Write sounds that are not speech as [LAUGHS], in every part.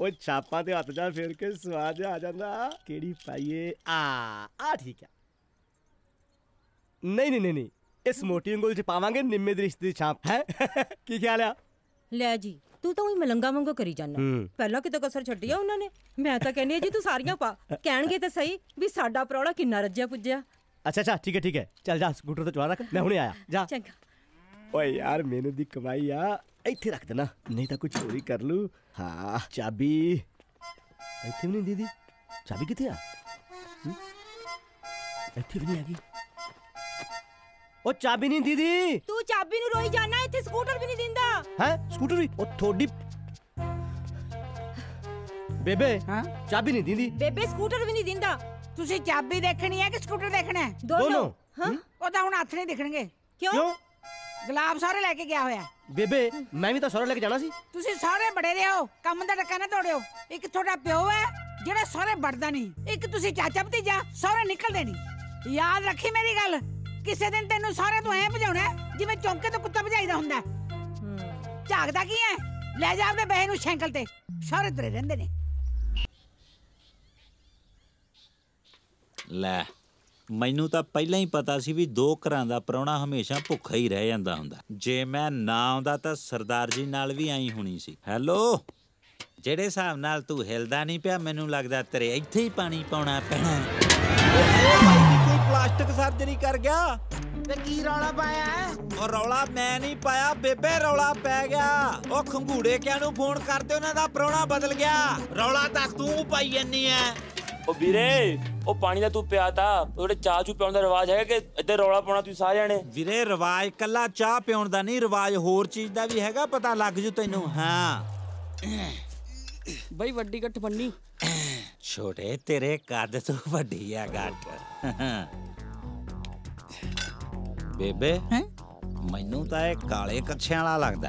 ਉਹ ਛਾਪਾਂ ਤੇ ਹੱਥ ਜਾ ਫੇਰ ਕੇ ਸਵਾਦ ਜਿਹਾ ਆ ਜਾਂਦਾ ਕਿਹੜੀ ਪਾਈਏ ਆ ਆ ਠੀਕ ਆ ਨਹੀਂ ਨਹੀਂ ਨਹੀਂ ਨਹੀਂ ਇਸ ਮੋਟੀ ਉਂਗਲ ਚ ਪਾਵਾਂਗੇ ਨਿੰਮੇ ਦੇ ਰਿਸ਼ਤੇ ਦੀ ਛਾਪ ਹੈ ਕੀ ਖਿਆਲ ਆ ਲੈ ਜੀ ਤੂੰ ਤਾਂ ਉਹੀ ਮਲੰਗਾ ਵਾਂਗੂ ਕਰੀ ਜਾਂਦਾ ਹੂੰ। ਪਹਿਲਾਂ ਕਿਤੇ ਕਸਰ ਛੱਡੀ ਆ ਉਹਨਾਂ ਨੇ ਮੈਂ ਤਾਂ ਕਹਿੰਦੀ ਆ ਜੀ ਤੂੰ ਸਾਰੀਆਂ ਪਾ ਕਹਿਣਗੇ ਤੇ ਸਹੀ ਵੀ ਸਾਡਾ ਪ੍ਰੌੜਾ ਕਿੰਨਾ ਰੱਜਿਆ ਪੁੱਜਿਆ ਅੱਛਾ ਅੱਛਾ ਠੀਕ ਹੈ ਠੀਕ ਹੈ ਚੱਲ ਜਾ ਸਕੂਟਰ ਤੇ ਚਲਾ ਰੱਖ ਮੈਂ ਹੁਣੇ ਆਇਆ ਜਾ ਚੰਗਾ ਓਏ ਯਾਰ ਮੈਨੂੰ ਦੀ ਕਮਾਈ ਆ ਇੱਥੇ ਰੱਖ ਦੇਣਾ ਨਹੀਂ ਤਾਂ ਕੋਈ ਚੋਰੀ ਕਰ ਲੂ ਹਾਂ ਚਾਬੀ ਇੱਥੇ ਵੀ ਨਹੀਂ ਦੀਦੀ ਚਾਬੀ ਕਿੱਥੇ ਆ ਹੂੰ? ਇੱਥੇ ਵੀ ਨਹੀਂ ਹੈਗੀ ਉਹ ਚਾਬੀ ਨਹੀਂ ਦੀਦੀ ਤੂੰ ਚਾਬੀ ਨੂੰ ਰੋਈ ਜਾਣਾ ਇੱਥੇ ਸਕੂਟਰ ਵੀ ਨਹੀਂ ਦਿੰਦਾ ਹੈ ਸਕੂਟਰ ਵੀ ਉਹ ਥੋੜੀ ਬੇਬੇ ਹਾਂ ਚਾਬੀ ਨਹੀਂ ਦੀਦੀ ਬੇਬੇ ਸਕੂਟਰ ਵੀ ਨਹੀਂ ਦਿੰਦਾ ਤੁਸੀਂ ਚਾਬੀ ਦੇਖਣੀ ਹੈ ਕਿ ਸਕੂਟਰ ਦੇਖਣਾ ਹੈ ਦੋਨੋਂ ਹਾਂ ਉਹ ਤਾਂ ਹੁਣ ਹੱਥ ਨਹੀਂ ਦਿਖਣਗੇ ਕਿਉਂ ਕਿਉਂ ਗੁਲਾਬ ਸਾਰੇ ਲੈ ਕੇ ਗਿਆ ਹੋਇਆ। ਬੇਬੇ ਮੈਂ ਵੀ ਤਾਂ ਸਹੁਰੇ ਲੈ ਕੇ ਜਾਣਾ ਸੀ। ਤੁਸੀਂ ਸਾਰੇ ਬੜੇ ਰਹੋ ਕੰਮ ਦਾ ਟੱਕਾ ਨਾ ਤੋੜਿਓ। ਇੱਕ ਤੁਹਾਡਾ ਪਿਓ ਹੈ ਜਿਹੜਾ ਸਾਰੇ ਵੜਦਾ ਨਹੀਂ। ਇੱਕ ਤੁਸੀਂ ਚਾਚਾ ਭਤੀਜਾ ਸਾਰੇ ਨਿਕਲਦੇ ਨਹੀਂ। ਯਾਦ ਰੱਖੀ ਮੇਰੀ ਗੱਲ ਕਿਸੇ ਦਿਨ ਤੈਨੂੰ ਸਾਰੇ ਤੋਂ ਐ ਭਜਾਉਣਾ ਜਿਵੇਂ ਚੌਂਕੇ ਤੋਂ ਕੁੱਤਾ ਭਜਾਈਦਾ ਹੁੰਦਾ ਹੈ। ਝਾਕਦਾ ਕੀ ਹੈ? ਲੈ ਜਾ ਆਪਣੇ ਬਹਿ ਨੂੰ ਸਾਈਕਲ ਤੇ। ਸਾਰੇ ਤੁਰੇ ਰਹਿੰਦੇ ਨੇ। ਲੈ ਮੈਨੂੰ ਤਾਂ ਪਹਿਲਾਂ ਹੀ ਪਤਾ ਸੀ ਵੀ ਦੋ ਘਰਾਂ ਦਾ ਪ੍ਰਾਹੁਣਾ ਹਮੇਸ਼ਾ ਭੁੱਖਾ ਹੀ ਰਹਿ ਜਾਂਦਾ ਹੁੰਦਾ। ਜੇ ਮੈਂ ਨਾ ਆਉਂਦਾ ਤਾਂ ਸਰਦਾਰ ਜੀ ਨਾਲ ਵੀ ਆਈ ਹੋਣੀ ਸੀ। ਹੈਲੋ? ਜਿਹੜੇ ਹਿਸਾਬ ਨਾਲ ਤੂੰ ਹਿਲਦਾ ਨਹੀਂ ਪਿਆ ਮੈਨੂੰ ਲੱਗਦਾ ਤੇਰੇ ਇੱਥੇ ਹੀ ਪਾਣੀ ਪਾਉਣਾ ਪੈਣਾ। ਕੋਈ ਪਲਾਸਟਿਕ ਸਰਜਰੀ ਕਰ ਗਿਆ? ਤੇ ਕੀ ਰੌਲਾ ਪਾਇਆ ਉਹ ਰੌਲਾ ਮੈਂ ਨਹੀਂ ਪਾਇਆ ਬੇਬੇ ਰੌਲਾ ਪੈ ਗਿਆ। ਉਹ ਖੰਗੂੜੇ ਕਿਆਂ ਨੂੰ ਫੋਨ ਕਰਦੇ ਉਹਨਾਂ ਦਾ ਪ੍ਰਾਹੁਣਾ ਬਦਲ ਗਿਆ। ਰੌਲਾ ਤਾਂ ਤੂੰ ਪਾਈ ਜੰਨੀ ਐ। ਉਹ ਵੀਰੇ ਉਹ ਪਾਣੀ ਦਾ ਤੂੰ ਪਿਆਤਾ ਉਹਦੇ ਚਾਹ ਚੂ ਪਿਆਉਣ ਦਾ ਰਿਵਾਜ ਹੈਗਾ ਕਿ ਇੱਧਰ ਰੌਲਾ ਪਾਉਣਾ ਤੁਸੀਂ ਸਾਰੇ ਜਾਣੇ ਵੀਰੇ ਰਿਵਾਜ ਕੱਲਾ ਚਾਹ ਪਿਉਣ ਦਾ ਨਹੀਂ ਰਿਵਾਜ ਹੋਰ ਚੀਜ਼ ਦਾ ਵੀ ਹੈਗਾ ਪਤਾ ਲੱਗ ਜੂ ਤੈਨੂੰ ਹਾਂ। ਬਈ ਵੱਡੀ ਗੱਠ ਬੰਨੀ। ਛੋਟੇ ਤੇਰੇ ਕੱਦ ਤੋਂ ਵੱਡੀ ਆ ਗੱਟ ਬੇਬੇ ਹੈ? ਮੈਨੂੰ ਤਾਂ ਇਹ ਕਾਲੇ ਕੱਛਿਆਂ ਵਾਲਾ ਲੱਗਦਾ।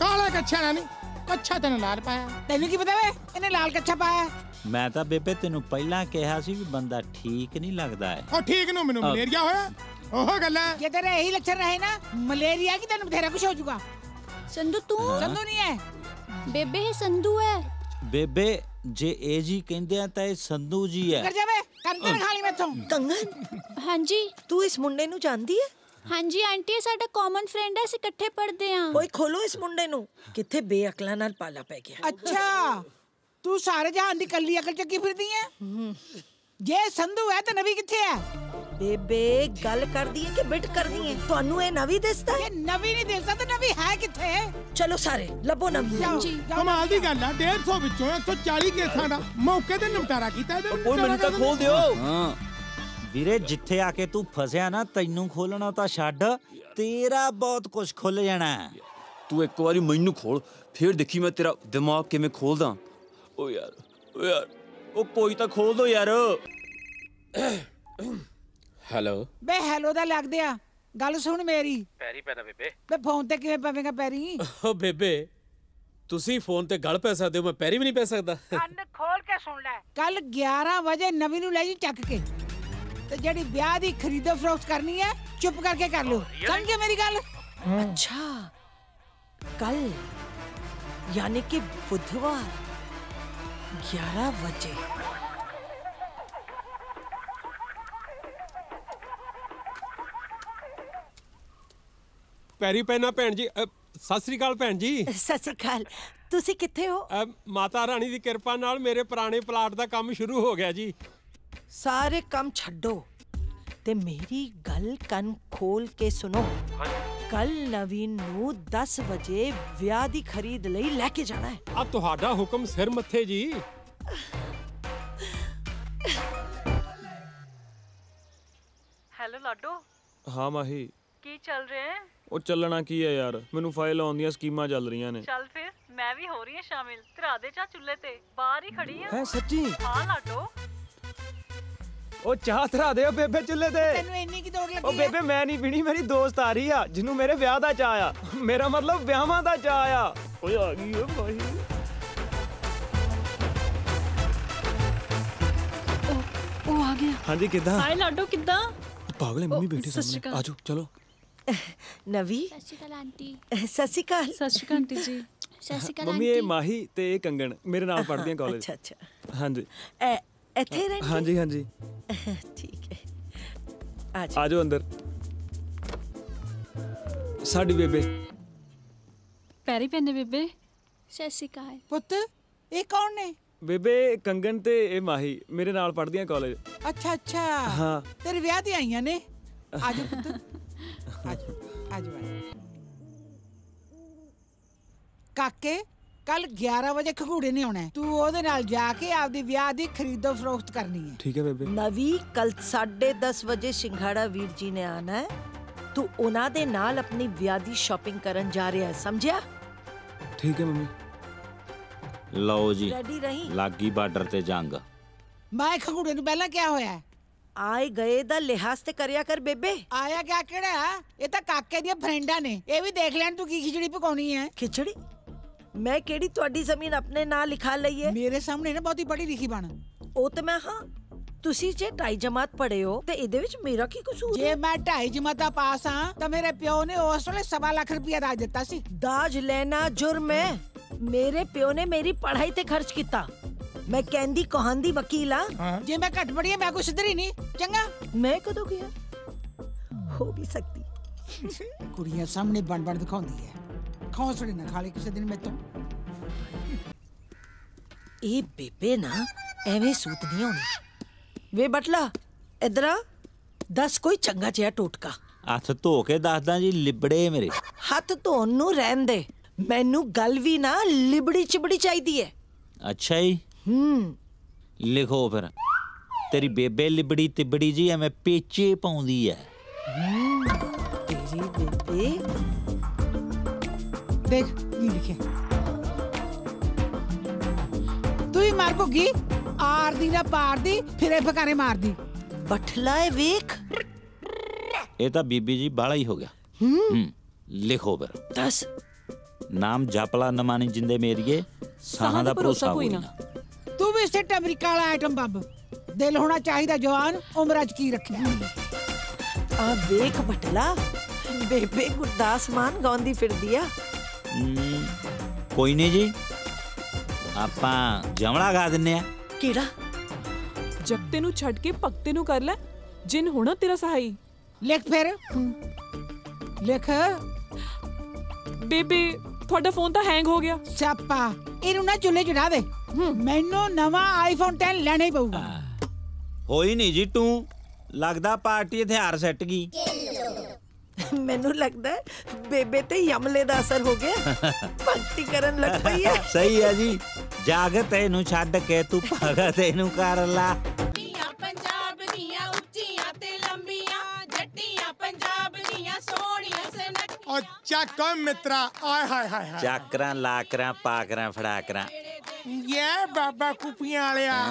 ਕਾਲਾ ਕੱਛਾ ਨਾ ਨਹੀਂ ਕੱਛਾ ਤੈਨੂੰ ਲਾਲ ਪਾਇਆ। ਤੈਨੂੰ ਕੀ ਪਤਾ ਵੇ? ਇਹਨੇ ਲਾਲ ਕੱਛਾ ਪਾਇਆ? ਮੈਂ ਤਾਂ ਬੇਬੇ ਤੈਨੂੰ ਪਹਿਲਾਂ ਕਿਹਾ ਸੀ ਵੀ ਬੰਦਾ ਠੀਕ ਨਹੀਂ ਲੱਗਦਾ ਹੈ। ਉਹ ਠੀਕ ਨੂੰ ਮੈਨੂੰ ਮਲੇਰੀਆ ਹੋਇਆ? ਉਹ ਗੱਲ। ਹੈ ਜੇ ਤੇਰੇ ਇਹੀ ਲੱਛਣ ਰਹੇ ਨਾ ਮਲੇਰੀਆ ਕੀ ਤੈਨੂੰ ਬਥੇਰਾ ਕੁਝ ਹੋ ਜਾਊਗਾ? ਸੰਧੂ ਤੂੰ ਸੰਧੂ ਨਹੀਂ ਹੈ। ਬੇਬੇ ਇਹ ਸੰਧੂ ਹੈ। ਬੇਬੇ ਜੇ ਇਹ ਜੀ ਕਹਿੰਦੇ ਆ ਤਾਂ ਇਹ ਸੰਧੂ ਜੀ ਹੈ। ਕਰ ਜਾਵੇ ਕੰਦਰ ਖਾਲੀ ਮੈਥੋਂ। ਕੰਗਨ ਹਾਂਜੀ। ਤੂੰ ਇਸ ਮੁੰਡੇ ਨੂੰ ਜਾਣਦੀ ਹੈ? ਹਾਂਜੀ ਆਂਟੀ ਇਹ ਸਾਡਾ ਕਾਮਨ ਫਰੈਂਡ ਹੈ ਅਸੀਂ ਇਕੱਠੇ ਪੜ੍ਹਦੇ ਆਂ ਓਏ ਖੋਲੋ ਇਸ ਮੁੰਡੇ ਨੂੰ। ਕਿੱਥੇ ਬੇਅਕਲਾਂ ਨਾਲ ਪਾਲਾ ਪੈ ਗਿਆ। ਅੱਛਾ। ਤੂੰ ਸਾਰੇ ਜਹਾਨ ਦੀ ਕੱਲੀ ਅਕਲ ਚੱਕੀ ਫਿਰਦੀ ਹੈ ਜੇ ਸੰਧੂ ਹੈ ਤਾਂ ਨਵੀ ਕਿੱਥੇ ਹੈ ਬੇਬੇ ਗੱਲ ਕਰਦੀ ਹੈ ਕਿ ਬਿਟ ਕਰਦੀ ਹੈ ਤੁਹਾਨੂੰ ਇਹ ਨਵੀਂ ਦਿਸਦਾ ਇਹ ਨਵੀ ਨਹੀਂ ਦੇਖਦਾ ਤਾਂ ਨਵੀ ਹੈ ਕਿੱਥੇ? ਚਲੋ ਸਾਰੇ ਲੱਭੋ ਨਵੀਂ। ਜੀ। ਕਮਾਲ ਦੀ ਗੱਲ ਆ 150 ਵਿੱਚੋਂ 140 ਕੇਸਾਂ ਦਾ ਮੌਕੇ ਤੇ ਨਿਪਟਾਰਾ ਕੀਤਾ ਇਹਦੇ ਓਏ ਮੈਨੂੰ ਤਾਂ ਖੋਲ ਦਿਓ। ਹਾਂ। ਵੀਰੇ ਜਿੱਥੇ ਆ ਕੇ ਤੂੰ ਫਸਿਆ ਨਾ ਤੈਨੂੰ ਖੋਲਣਾ ਤਾਂ ਛੱਡ। ਤੇਰਾ ਬਹੁਤ ਕੁਝ ਖੁੱਲ ਜਾਣਾ। ਤੂੰ ਇੱਕ ਵਾਰੀ ਮੈਨੂੰ ਖੋਲ। ਫਿਰ ਦੇਖੀ ਮੈਂ ਤੇਰਾ ਦਿਮਾਗ ਕਿਵੇਂ ਖੋਲਦਾ। ਓ ਯਾਰ ਓ ਯਾਰ ਉਹ ਕੋਈ ਤਾਂ ਖੋਲ ਦੋ ਯਾਰ। ਹੈਲੋ। ਬੇ ਹੈਲੋ ਦਾ ਲੱਗਦੇ ਆ। ਗੱਲ ਸੁਣ ਮੇਰੀ। ਪੈਰੀ ਪੈਦਾ ਬੇਬੇ। ਬੇ ਫੋਨ ਤੇ ਕਿਵੇਂ ਪਵੇਂਗਾ ਪੈਰੀ? ਓ ਬੇਬੇ ਤੁਸੀਂ ਫੋਨ ਤੇ ਗੱਲ ਪੈ ਸਕਦੇ ਹੋ ਮੈਂ ਪੈਰੀ ਵੀ ਨਹੀਂ ਪੈ ਸਕਦਾ। ਕੰਨ ਖੋਲ ਕੇ ਸੁਣ ਲੈ। ਕੱਲ 11 ਵਜੇ ਨਵੀਂ ਨੂੰ ਲੈ ਜੀ ਚੱਕ ਕੇ। ਤੇ ਜਿਹੜੀ ਵਿਆਹ ਦੀ ਖਰੀਦੋ ਫਰੋਖਤ ਕਰਨੀ ਹੈ ਚੁੱਪ ਕਰਕੇ ਕਰ ਲਓ। ਸਮਝੇ ਮੇਰੀ ਗੱਲ? ਅੱਛਾ। ਕੱਲ ਯਾਨੀ ਕਿ ਬੁੱਧਵਾਰ। 11 बजे ਪੈਰੀ ਪੈਣਾ ਭੈਣ ਜੀ ਅ, ਸਤਿ ਸ੍ਰੀ ਅਕਾਲ ਭੈਣ ਜੀ। ਸਤਿ ਸ਼੍ਰੀ ਅਕਾਲ। ਤੁਸੀਂ ਕਿੱਥੇ ਹੋ? ਅ, ਮਾਤਾ ਰਾਣੀ ਦੀ ਕਿਰਪਾ ਨਾਲ ਮੇਰੇ ਪੁਰਾਣੇ ਪਲਾਟ ਦਾ ਕੰਮ ਸ਼ੁਰੂ ਹੋ ਗਿਆ ਜੀ। ਸਾਰੇ ਕੰਮ ਛੱਡੋ। ਤੇ ਮੇਰੀ ਗੱਲ ਕੰਨ ਖੋਲ ਕੇ ਸੁਣੋ। ਕੱਲ ਨਵੀਨ ਨੂੰ 10 ਵਜੇ ਵਿਆਹ ਦੀ ਖਰੀਦ ਲਈ ਲੈ ਕੇ ਜਾਣਾ ਹੈ। ਆ ਤੁਹਾਡਾ ਹੁਕਮ ਸਿਰ ਮੱਥੇ ਜੀ। ਹੈਲੋ ਲਾਡੋ। ਹਾਂ ਮਾਹੀ। ਕੀ ਚੱਲ ਰਿਹਾ ਹੈ? ਉਹ ਚੱਲਣਾ ਕੀ ਹੈ ਯਾਰ? ਮੈਨੂੰ ਫਾਈਲ ਆਉਣ ਦੀਆਂ ਸਕੀਮਾਂ ਚੱਲ ਰਹੀਆਂ ਨੇ। ਚੱਲ ਫਿਰ ਮੈਂ ਵੀ ਹੋ ਰਹੀ ਹਾਂ ਸ਼ਾਮਿਲ। ਧਰਾ ਦੇ ਚਾ ਚੁੱਲ੍ਹੇ ਤੇ। ਬਾਹਰ ਹੀ ਖੜੀ ਹਾਂ। ਹੈ ਸੱਚੀ? ਹਾਂ ਲਾਡੋ। ਉਹ ਚਾਹ ਧਰਾ ਦਿਓ ਬੇਬੇ ਚੁੱਲ੍ਹੇ ਤੇ। ਤੈਨੂੰ ਇੰਨੀ ਕੀ ਦੌੜ ਲੱਗੀ ਹੈ ਬੇਬੇ ਮੈਂ ਨਹੀਂ ਪੀਣੀ ਮੇਰੀ ਦੋਸਤ ਆ ਰਹੀ ਆ ਜਿਹਨੂੰ ਮੇਰੇ ਵਿਆਹ ਦਾ ਚਾਹ ਆ। ਮੇਰਾ ਮਤਲਬ ਵਿਆਹਾਂ ਦਾ ਚਾਹ ਆ। ਓਏ ਆ ਗਈ ਓ ਭਾਈ ਉਹ ਆ ਗਿਆ। ਹਾਂਜੀ ਕਿਦਾਂ? ਹਾਏ ਲਾਡੋ ਕਿੱਦਾਂ? ਪਾਗਲੇ ਮੰਮੀ ਬੈਠੇ ਸਤਿ ਸ਼੍ਰੀ ਸਾਹਮਣੇ। ਅਕਾਲ। ਆਜੋ ਚਲੋ। ਨਵੀ? ਸਤਿ ਸ਼੍ਰੀ ਅਕਾਲ ਆਂਟੀ। ਸਤਿ ਸ਼੍ਰੀ ਅਕਾਲ ਸਤਿ ਸ਼੍ਰੀ ਅਕਾਲ ਆਂਟੀ ਜੀ। ਸਤਿ ਸ਼੍ਰੀ ਅਕਾਲ ਮੰਮੀ ਇਹ ਆਂਟੀ। ਮਾਹੀ ਤੇ ਇਹ ਕੰਗਣ ਮੇਰੇ ਨਾਲ ਪੜ੍ਹਦੀਆਂ ਕਾਲਜ ਅੱਛਾ ਅੱਛਾ। ਹਾਂਜੀ। ਐ ਇੱਥੇ ਰਹਿੰਦੇ? ਹਾਂਜੀ ਹਾਂਜੀ। [LAUGHS] ਠੀਕ ਹੈ। ਆ ਜਾ ਆਜੋ ਅੰਦਰ। ਸਾਡੀ ਬੇਬੇ। ਪੈਰੀ ਪੈਨੇ ਬੇਬੇ। ਸਤਿ ਸ਼੍ਰੀ ਅਕਾਲ। ਪੁੱਤ ਇਹ ਕੌਣ ਨੇ? ਬੇਬੇ ਕੰਗਣ ਤੇ ਇਹ ਮਾਹੀ ਮੇਰੇ ਨਾਲ ਪੜ੍ਹਦੀਆਂ ਕਾਲਜ ਅੱਛਾ ਅੱਛਾ। ਹਾਂ। ਤੇਰੇ ਵਿਆਹ ਤੇ ਆਈਆਂ ਨੇ। [LAUGHS] ਆਜੋ ਪੁੱਤ। ਆਜੋ। ਆਜੋ ਆਜੋ। [LAUGHS] ਕਾਕੇ ਕੱਲ 11 ਵਜੇ ਖਗੂੜੇ ਨੇ ਆਉਣਾ ਹੈ। ਤੂੰ ਉਹਦੇ ਨਾਲ ਜਾ ਕੇ ਆਪਦੀ ਵਿਆਹ ਦੀ ਖਰੀਦੋ ਫਰੋਖਤ ਕਰਨੀ ਹੈ। ਠੀਕ ਹੈ ਬੇਬੇ। ਨਵੀ ਕੱਲ 10:30 ਵਜੇ ਸਿੰਘਾੜਾ ਵੀਰ ਜੀ ਨੇ ਆਣਾ ਹੈ। ਤੂੰ ਉਹਨਾਂ ਦੇ ਨਾਲ ਆਪਣੀ ਵਿਆਹ ਦੀ ਸ਼ਾਪਿੰਗ ਕਰਨ ਜਾ ਰਿਹਾ ਹੈ ਸਮਝਿਆ? ਠੀਕ ਹੈ ਮੰਮੀ। ਲਓ ਜੀ ਰੈਡੀ ਰਹੀਂ? ਲੱਗੀ ਬਾਰਡਰ ਤੇ ਜੰਗ। ਮੈਂ ਖਗੂੜੇ ਨੂੰ ਪਹਿਲਾਂ ਕਿਹਾ ਹੋਇਆ ਹੈ? ਆਏ ਗਏ ਦਾ ਲਿਹਾਜ਼ ਤੇ ਕਰਿਆ ਕਰ ਬੇਬੇ। ਆਇਆ ਕਿਆ ਕਿਹੜਾ ਹੈ? ਇਹ ਤਾਂ ਕਾਕੇ ਦੀਆਂ ਫਰੈਂਡਾਂ ਨੇ। ਇਹ ਵੀ ਦੇਖ ਲੈਣ ਤੂੰ ਕੀ ਖਿਚੜੀ ਪਕਾਉਣੀ ਹੈ। ਖਿਚੜੀ? ਮੈਂ ਕਿਹੜੀ ਤੁਹਾਡੀ ਜ਼ਮੀਨ ਆਪਣੇ ਨਾਂ ਲਿਖਾ ਲਈ ਹੈ ਮੇਰੇ ਸਾਹਮਣੇ ਨਾ ਬਹੁਤੀ ਪੜ੍ਹੀ ਲਿਖੀ ਬਣ। ਉਹ ਤੇ ਮੈਂ ਹਾਂ ਤੁਸੀਂ ਜੇ ਢਾਈ ਜਮਾਤ ਪੜ੍ਹੇ ਹੋ ਤੇ ਇਹਦੇ ਵਿੱਚ ਮੇਰਾ ਕੀ ਕਸੂਰ ਜੇ ਹੈ? ਮੈਂ ਢਾਈ ਜਮਾਤਾ ਪਾਸ ਆ ਤਾਂ ਮੇਰੇ ਪਿਓ ਨੇ ਉਸ ਵੇਲੇ ਸਵਾ ਲੱਖ ਰੁਪਇਆ ਦਾਜ ਦਿੱਤਾ ਸੀ। ਦਾਜ ਲੈਣਾ ਜੁਰਮ ਹੈ। ਮੇਰੇ ਪਿਓ ਨੇ ਮੇਰੀ ਪੜ੍ਹਾਈ ਤੇ ਖਰਚ ਕੀਤਾ। ਮੈਂ ਕਹਿੰਦੀ ਕਹਾਂਦੀ ਵਕੀਲ ਆ। ਜੇ ਮੈਂ ਘੱਟ ਪੜ੍ਹੀ ਆ ਮੈਂ ਕੋਈ ਸਿੱਧਰੀ ਨਹੀਂ। ਚੰਗਾ। ਮੈਂ ਕਦੋਂ ਗਿਆ ਹੋ ਵੀ ਸਕਦੀ। ਕੁੜੀਆਂ ਸਾਹਮਣੇ ਬਣ ਬਣ ਦਿਖਾਉਂਦੀ ਹੈ। ਖੌਸੜੇ ਨਾ ਖਾਲੀ ਕਿਸੇ ਦਿਨ ਮੈਥੋਂ ਇਹ ਬੇਬੇ ਨਾ ਐਵੇਂ ਸੂਤ ਨਹੀਂ ਹੋਣੀ ਵੇ ਬਟਲਾ ਇਧਰ ਆ ਦੱਸ ਕੋਈ ਚੰਗਾ ਜਿਹਾ ਟੋਟਕਾ ਹੱਥ ਧੋ ਕੇ ਦੱਸਦਾ ਜੀ ਲਿਬੜੇ ਮੇਰੇ ਹੱਥ ਧੋਣ ਨੂੰ ਰਹਿਣ ਦੇ ਮੈਨੂੰ ਗੱਲ ਵੀ ਨਾ ਲਿਬੜੀ ਚਿਬੜੀ ਚਾਹੀਦੀ ਹੈ ਅੱਛਾ ਜੀ। ਹੂੰ। ਲਿਖੋ ਫਿਰ। ਤੇਰੀ ਬੇਬੇ ਲਿਬੜੀ ਤਿਬੜੀ ਜੀ ਐਵੇਂ ਪੇਚੇ ਪਾਉਂਦੀ ਐ। ਤੇਰੀ ਬੇਬੇ ਦੇਖ ਕੀ ਲਿਖਿਆ ਤੂੰ ਹੀ ਮਾਰ ਕੋਗੀ ਆਰ ਦੀ ਨਾ ਪਾਰ ਦੀ ਫਿਰੇ ਫਕਾਰੇ ਮਾਰਦੀ ਬਟਲਾ ਏ ਵੇਖ ਇਹ ਤਾਂ ਬੀਬੀ ਜੀ ਬਾਲਾ ਹੀ ਹੋ ਗਿਆ। ਹੂੰ। ਲਿਖੋ ਫਿਰ। ਦੱਸ। ਨਾਮ ਜਪਲਾ ਨਮਾਨੀ ਜਿੰਦੇ ਮੇਰੀਏ ਸਾਹਾਂ ਦਾ ਭਰੋਸਾ ਹੋਈ ਨਾ। ਤੂੰ ਵੀ ਸਿੱਟ ਅਮਰੀਕਾ ਵਾਲਾ ਆਈਟਮ ਬੰਬ ਦਿਲ ਹੋਣਾ ਚਾਹੀਦਾ ਜਵਾਨ ਉਮਰਾਂ ਚ ਕੀ ਰੱਖਿਆ ਆ ਵੇਖ ਬਟਲਾ। ਬੇਬੇ ਗੁਰਦਾਸ ਮਾਨ ਗਾਉਂਦੀ ਫਿਰਦੀ ਆ। ਕੋਈ ਨਹੀਂ ਜੀ। ਆਪਾਂ ਜਮਲਾ ਗਾ ਦਿੰਨੇ ਆ। ਕਿਹੜਾ? ਜਗਤੇ ਨੂੰ ਛੱਡ ਕੇ ਭਗਤੇ ਨੂੰ ਕਰ ਲੈ। ਜਿਨ ਹੋਣਾ ਤੇਰਾ ਸਹਾਈ। ਲਿਖ ਫਿਰ। ਲਿਖ। ਬੇਬੇ ਤੁਹਾਡਾ ਫੋਨ ਤਾਂ ਹੈਂਗ ਹੋ ਗਿਆ। ਸਿਆਪਾ। ਇਹਨੂੰ ਨਾ ਚੁੱਲ੍ਹੇ ਚੜਾ ਦੇ। ਮੈਨੂੰ ਨਵਾਂ ਆਈਫੋਨ 10 ਲੈਣਾ ਹੀ ਪਊਗਾ। ਹੋਈ ਨਹੀਂ ਜੀ ਤੂੰ। ਲੱਗਦਾ ਪਾਰਟੀ ਹਥਿਆਰ ਸੱਟ ਗਈ। [LAUGHS] ਮੈਨੂੰ ਲੱਗਦਾ ਬੇਬੇ ਤੇ ਯਮਲੇ ਦਾ ਅਸਰ ਹੋ ਗਿਆ। ਭਗਤੀ ਕਰਨ ਲੱਗ ਪਈ ਹੈ। [LAUGHS] ਸਹੀ ਹੈ ਜੀ। ਜਾਗਤ ਇਹਨੂੰ ਛੱਡ ਕੇ ਤੂੰ ਭਗਤ ਇਹਨੂੰ ਕਰ ਲਾ। ਪੰਜਾਬ ਦੀਆਂ ਉੱਚੀਆਂ ਤੇ ਲੰਬੀਆਂ ਜੱਟੀਆਂ ਪੰਜਾਬ ਦੀਆਂ ਸੋਹਣੀਆਂ ਸਨਕ ਉਹ ਚੱਕ ਮਿੱਤਰਾ ਆਏ ਹਾਏ ਹਾਏ ਹਾਏ। ਚਾਕਰਾਂ ਲਾਕਰਾਂ ਪਾਕਰਾਂ ਫੜਾਕਰਾਂ। ਇਹ ਬਾਬਾ ਕੁਪੀਆਂ ਵਾਲਿਆ।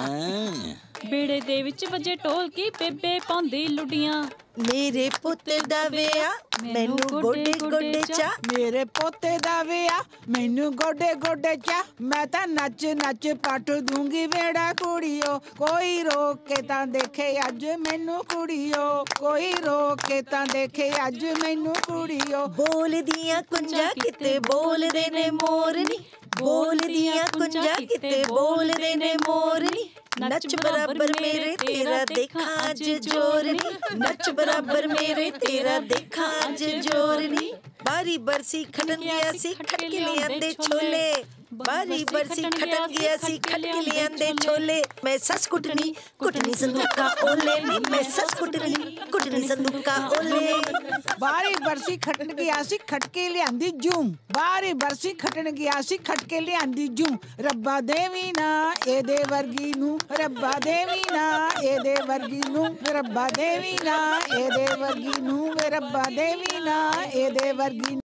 ਬੇੜੇ ਦੇ ਵਿੱਚ ਵਜੇ ਢੋਲਕੀ ਬੇਬੇ ਪਾਉਂਦੀ ਲੁੱਡੀਆਂ। ਮੇਰੇ ਪੁੱਤ ਦਾ ਵਿਆ ਮੈਨੂੰ ਗੋਡੇ ਗੋਡੇ ਚਾ ਮੇਰੇ ਪੋਤੇ ਦਾ ਵਿਆਹ ਮੈਨੂੰ ਗੋਡੇ ਗੋਡੇ ਚਾ ਮੈਂ ਤਾਂ ਨੱਚ ਨੱਚ ਪੱਟ ਦੂੰਗੀ ਵੇੜਾ ਕੁੜੀਓ। ਕੋਈ ਰੋਕ ਕੇ ਤਾਂ ਦੇਖੇ ਅੱਜ ਮੈਨੂੰ ਕੁੜੀਓ। ਕੋਈ ਰੋਕ ਕੇ ਤਾਂ ਦੇਖੇ ਅੱਜ ਮੈਨੂੰ ਕੁੜੀਓ। ਬੋਲਦੀਆਂ ਕੁੰਜਾ ਕਿਤੇ ਬੋਲਦੇ ਨੇ ਮੋਰਨੀ। ਬੋਲਦੀਆਂ ਕੁੰਜਾ ਕਿਤੇ ਬੋਲਦੇ ਨੇ ਮੋਰਨੀ ਨੱਚ ਬਰਾਬਰ ਮੇਰੇ ਤੇਰਾ ਦੇਖਾਂ ਅੱਜ ਜੋਰਨੀ ਨੱਚ ਬਰਾਬਰ ਮੇਰੇ ਤੇਰਾ ਦੇਖਾਂ ਅੱਜ ਜੋਰਨੀ ਬਾਰੀ ਬਰਸੀ ਖਟਨ ਗਿਆ ਸੀ ਖਟਕੇ ਲਿਆਂਦੇ ਛੋਲੇ। ਬਾਰੀ ਬਰਸੀ ਖਟਨ ਗਿਆ ਸੀ ਖਟਕੇ ਲਿਆਂਦੇ ਛੋਲੇ। ਮੈਂ ਸੱਸ ਕੁੱਟਨੀ ਕੁੱਟਨੀ ਸੰਦੂਕਾ ਓਲੇ ਮੈਂ ਸੱਸ ਕੁੱਟਨੀ ਕੁੱਟਨੀ ਸੰਦੂਕਾ ਓਲੇ ਬਾਰੀ ਬਰਸੀ ਖਟਣ ਗਿਆ ਸੀ ਖਟਕੇ ਲਿਆਂਦੀ ਜੂੰ। ਬਾਰੀ ਬਰਸੀ ਖਟਣ ਗਿਆ ਸੀ ਖਟਕੇ ਲਿਆਂਦੀ ਜੂੰ। ਰੱਬਾ ਦੇਵੀ ਨਾ ਇਹਦੇ ਵਰਗੀ ਨੂੰ ਰੱਬਾ ਦੇਵੀ ਨਾ ਇਹਦੇ ਵਰਗੀ ਨੂੰ ਰੱਬਾ ਦੇਵੀ ਨਾ ਇਹਦੇ ਵਰਗੀ ਨੂੰ ਰੱਬਾ ਦੇਵੀ ਨਾ ਇਹਦੇ ਵਰਗੀ